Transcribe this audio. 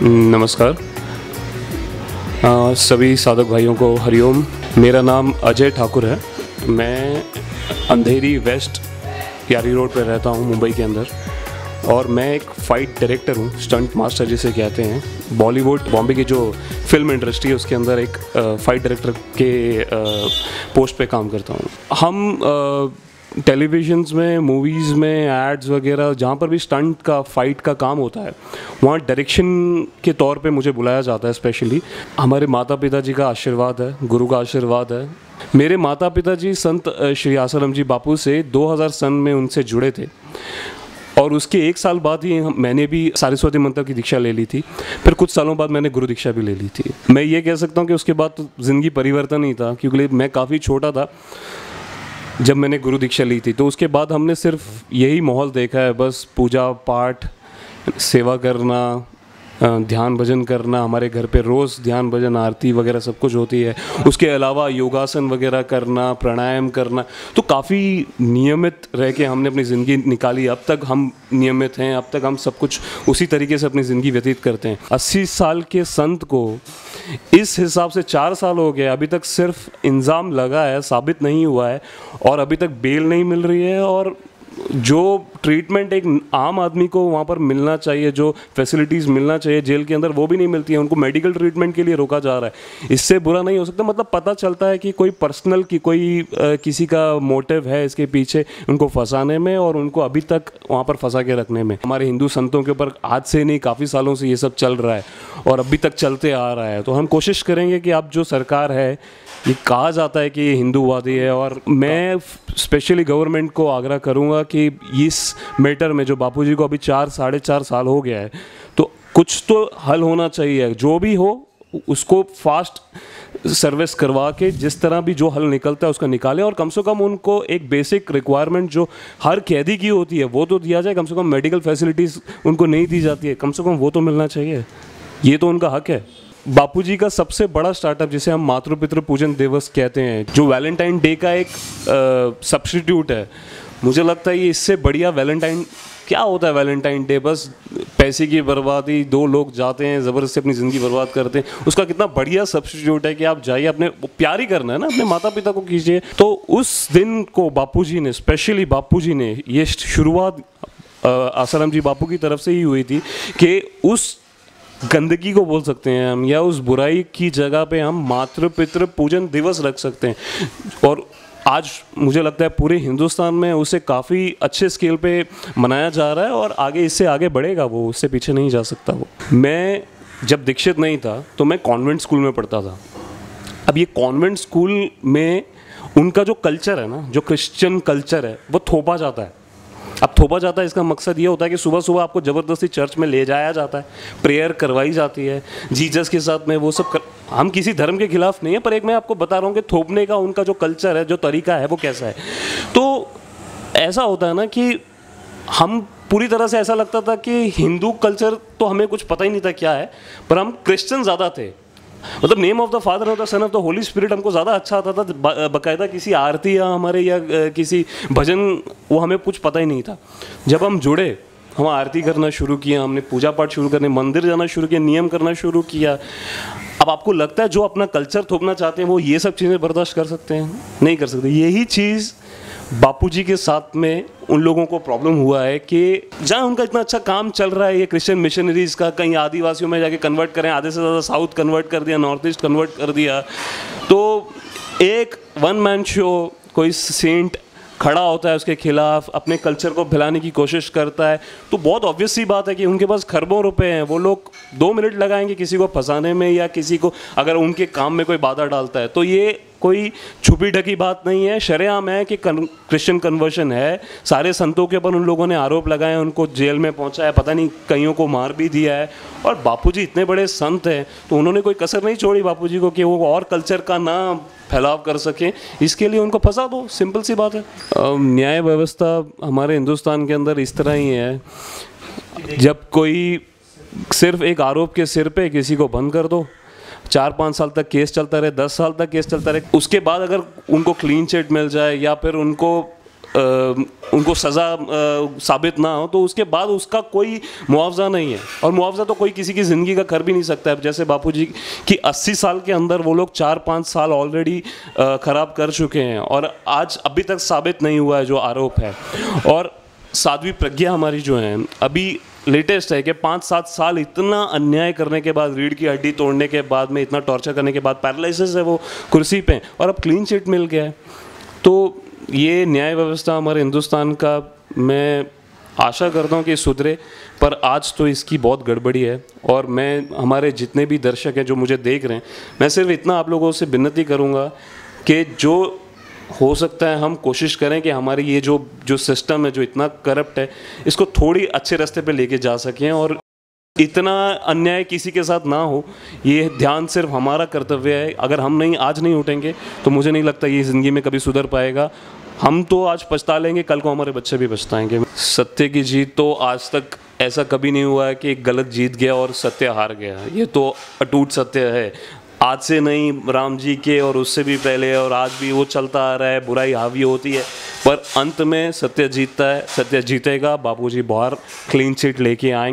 नमस्कार। आ, सभी साधक भाइयों को हरिओम मेरा नाम अजय ठाकुर है। मैं अंधेरी वेस्ट यारी रोड पर रहता हूँ मुंबई के अंदर। और मैं एक फ़ाइट डायरेक्टर हूँ स्टंट मास्टर जिसे कहते हैं। बॉलीवुड बॉम्बे की जो फ़िल्म इंडस्ट्री है उसके अंदर एक फ़ाइट डायरेक्टर के आ, पोस्ट पे काम करता हूँ। हम आ, टेलीविजन्स में मूवीज़ में एड्स वगैरह, जहाँ पर भी स्टंट का फाइट का काम होता है, वहाँ डायरेक्शन के तौर पे मुझे बुलाया जाता है स्पेशली हमारे माता पिता जी का आशीर्वाद है, गुरु का आशीर्वाद है। मेरे माता पिता जी संत श्री आसाराम जी बापू से 2000 सन में उनसे जुड़े थे। और उसके एक साल बाद ही मैंने भी सारस्वती मंत्र की दीक्षा ले ली थी। फिर कुछ सालों बाद मैंने गुरु दीक्षा भी ले ली थी। मैं ये कह सकता हूँ कि उसके बाद तो ज़िंदगी परिवर्तन ही था, क्योंकि मैं काफ़ी छोटा था। जब मैंने गुरु दीक्षा ली थी तो उसके बाद हमने सिर्फ़ यही माहौल देखा है, बस पूजा पाठ, सेवा करना ध्यान भजन करना, हमारे घर पे रोज़ ध्यान भजन, आरती वगैरह सब कुछ होती है। उसके अलावा योगासन वगैरह करना, प्राणायाम करना तो काफ़ी नियमित रह के हमने अपनी ज़िंदगी निकाली। अब तक हम नियमित हैं, अब तक हम सब कुछ उसी तरीके से अपनी ज़िंदगी व्यतीत करते हैं। अस्सी साल के संत को इस हिसाब से चार साल हो गए, अभी तक सिर्फ़ इंज़ाम लगा है, साबित नहीं हुआ है, और अभी तक बेल नहीं मिल रही है, और जो ट्रीटमेंट एक आम आदमी को वहाँ पर मिलना चाहिए जो फैसिलिटीज़ मिलना चाहिए जेल के अंदर वो भी नहीं मिलती है उनको मेडिकल ट्रीटमेंट के लिए रोका जा रहा है। इससे बुरा नहीं हो सकता मतलब पता चलता है कि कोई पर्सनल की कोई आ, किसी का मोटिव है इसके पीछे उनको फंसाने में और उनको अभी तक वहाँ पर फंसा के रखने में। हमारे हिंदू संतों के ऊपर आज से नहीं काफ़ी सालों से ये सब चल रहा है और अभी तक चलते आ रहा है। तो हम कोशिश करेंगे कि अब जो सरकार है ये कहा जाता है कि ये हिंदूवादी है और मैं स्पेशली गवर्नमेंट को आग्रह करूँगा कि इस मैटर में जो बापूजी को अभी चार, साढ़े चार साल हो गया है तो कुछ तो हल होना चाहिए। जो भी हो, उसको फास्ट सर्विस करवा के जिस तरह भी जो हल निकलता है, उसका निकाले। और कम से कम उनको एक बेसिक रिक्वायरमेंट जो हर कैदी की होती है, वो तो दिया जाए। कम से कम मेडिकल फैसिलिटीज़ उनको नहीं दी जाती है। कम से कम वो तो मिलना चाहिए। ये तो उनका हक है। बापूजी का सबसे बड़ा स्टार्टअप जिसे हम मातृ पितृ पूजन दिवस कहते हैं, जो वैलेंटाइन डे का एक सब्सटीट्यूट है मुझे लगता है ये इससे बढ़िया वैलेंटाइन क्या होता है वैलेंटाइन डे बस पैसे की बर्बादी, दो लोग जाते हैं, ज़बरदस्ती अपनी ज़िंदगी बर्बाद करते हैं। उसका कितना बढ़िया सब्सटीट्यूट है कि आप जाइए अपने प्यार ही करना है ना, अपने माता पिता को कीजिए। तो उस दिन को बापूजी ने स्पेशली बापूजी ने, ये शुरुआत आसाराम जी बापू की तरफ़ से ही हुई थी कि उस गंदगी को बोल सकते हैं हम, या उस बुराई की जगह पे हम मातृ पितृ पूजन दिवस रख सकते हैं। और आज मुझे लगता है पूरे हिंदुस्तान में उसे काफ़ी अच्छे स्केल पे मनाया जा रहा है और आगे इससे आगे बढ़ेगा वो, उससे पीछे नहीं जा सकता वो। मैं जब दीक्षित नहीं था तो मैं कॉन्वेंट स्कूल में पढ़ता था। अब ये कॉन्वेंट स्कूल में उनका जो कल्चर है ना, जो क्रिश्चियन कल्चर है, वो थोपा जाता है। अब थोपा जाता है, इसका मकसद ये होता है कि सुबह सुबह आपको ज़बरदस्ती चर्च में ले जाया जाता है, प्रेयर करवाई जाती है, जीजस के साथ में वो सब कर... हम किसी धर्म के खिलाफ नहीं है, पर एक मैं आपको बता रहा हूँ कि थोपने का, उनका जो कल्चर है, जो तरीका है, वो कैसा है। तो ऐसा होता है ना कि हम पूरी तरह से ऐसा लगता था कि हिंदू कल्चर तो हमें कुछ पता ही नहीं था क्या है, पर हम क्रिश्चियन ज़्यादा थे। मतलब name of the father of the son of the holy spirit हमको ज़्यादा अच्छा आता था बाकायदा किसी आरती या हमारे या किसी भजन, वो हमें कुछ पता ही नहीं था। जब हम जुड़े, हम आरती करना शुरू किया हमने पूजा पाठ शुरू करने, मंदिर जाना शुरू किया, नियम करना शुरू किया, अब आपको लगता है जो अपना कल्चर थोपना चाहते हैं, वो ये सब चीज़ें बर्दाश्त कर सकते हैं? नहीं कर सकते। यही चीज़ बापूजी के साथ में उन लोगों को प्रॉब्लम हुआ है कि जहाँ उनका इतना अच्छा काम चल रहा है, ये क्रिश्चियन मिशनरीज का कहीं आदिवासियों में जाके कन्वर्ट करें, आधे से ज़्यादा साउथ कन्वर्ट कर दिया नॉर्थ ईस्ट कन्वर्ट कर दिया तो एक वन मैन शो कोई सेंट खड़ा होता है उसके खिलाफ, अपने कल्चर को फैलाने की कोशिश करता है तो बहुत ऑब्वियस सी बात है कि उनके पास खरबों रुपए हैं, वो लोग दो मिनट लगाएँगे किसी को फंसाने में या किसी को, अगर उनके काम में कोई बाधा डालता है तो ये कोई छुपी ढकी बात नहीं है। शरेआम है कि क्रिश्चियन कन्वर्शन है। सारे संतों के ऊपर उन लोगों ने आरोप लगाए, उनको जेल में पहुँचा है, पता नहीं कईयों को मार भी दिया है। और बापूजी इतने बड़े संत हैं तो उन्होंने कोई कसर नहीं छोड़ी बापूजी को कि वो और कल्चर का ना फैलाव कर सकें। इसके लिए उनको फंसा दो सिंपल सी बात है। न्याय व्यवस्था हमारे हिंदुस्तान के अंदर इस तरह ही है। जब कोई सिर्फ़ एक आरोप के सिर पे किसी को बंद कर दो। चार पाँच साल तक केस चलता रहे दस साल तक केस चलता रहे। उसके बाद अगर उनको क्लीन चिट मिल जाए या फिर उनको आ, उनको सज़ा साबित ना हो तो उसके बाद उसका कोई मुआवजा नहीं है। और मुआवजा तो कोई किसी की ज़िंदगी का कर भी नहीं सकता है। जैसे बापू जी की अस्सी साल के अंदर वो लोग चार पाँच साल ऑलरेडी ख़राब कर चुके हैं और आज अभी तक साबित नहीं हुआ है जो आरोप है। और साध्वी प्रज्ञा हमारी जो है अभी लेटेस्ट है कि पाँच सात साल इतना अन्याय करने के बाद, रीढ़ की हड्डी तोड़ने के बाद में, इतना टॉर्चर करने के बाद पैरालिसिस है वो कुर्सी पे, और अब क्लीन चिट मिल गया है। तो ये न्याय व्यवस्था हमारे हिंदुस्तान का, मैं आशा करता हूँ कि सुधरे, पर आज तो इसकी बहुत गड़बड़ी है, और मैं, हमारे जितने भी दर्शक हैं जो मुझे देख रहे हैं, मैं सिर्फ़ इतना आप लोगों से विनती करूँगा कि जो हो सकता है हम कोशिश करें कि हमारी ये जो जो सिस्टम है, जो इतना करप्ट है, इसको थोड़ी अच्छे रास्ते पे लेके जा सकें और इतना अन्याय किसी के साथ ना हो। ये ध्यान सिर्फ़ हमारा कर्तव्य है। अगर हम नहीं, आज नहीं उठेंगे तो मुझे नहीं लगता ये ज़िंदगी में कभी सुधर पाएगा। हम तो आज पछता लेंगे, कल को हमारे बच्चे भी पछताएँगे। सत्य की जीत तो आज तक ऐसा कभी नहीं हुआ है कि गलत जीत गया और सत्य हार गया। ये तो अटूट सत्य है। आज से नहीं, राम जी के और उससे भी पहले और आज भी वो चलता आ रहा है, बुराई हावी होती है। पर अंत में सत्य जीतता है, सत्य जीतेगा बापू जी बाहर क्लीन चिट लेके आएँगे।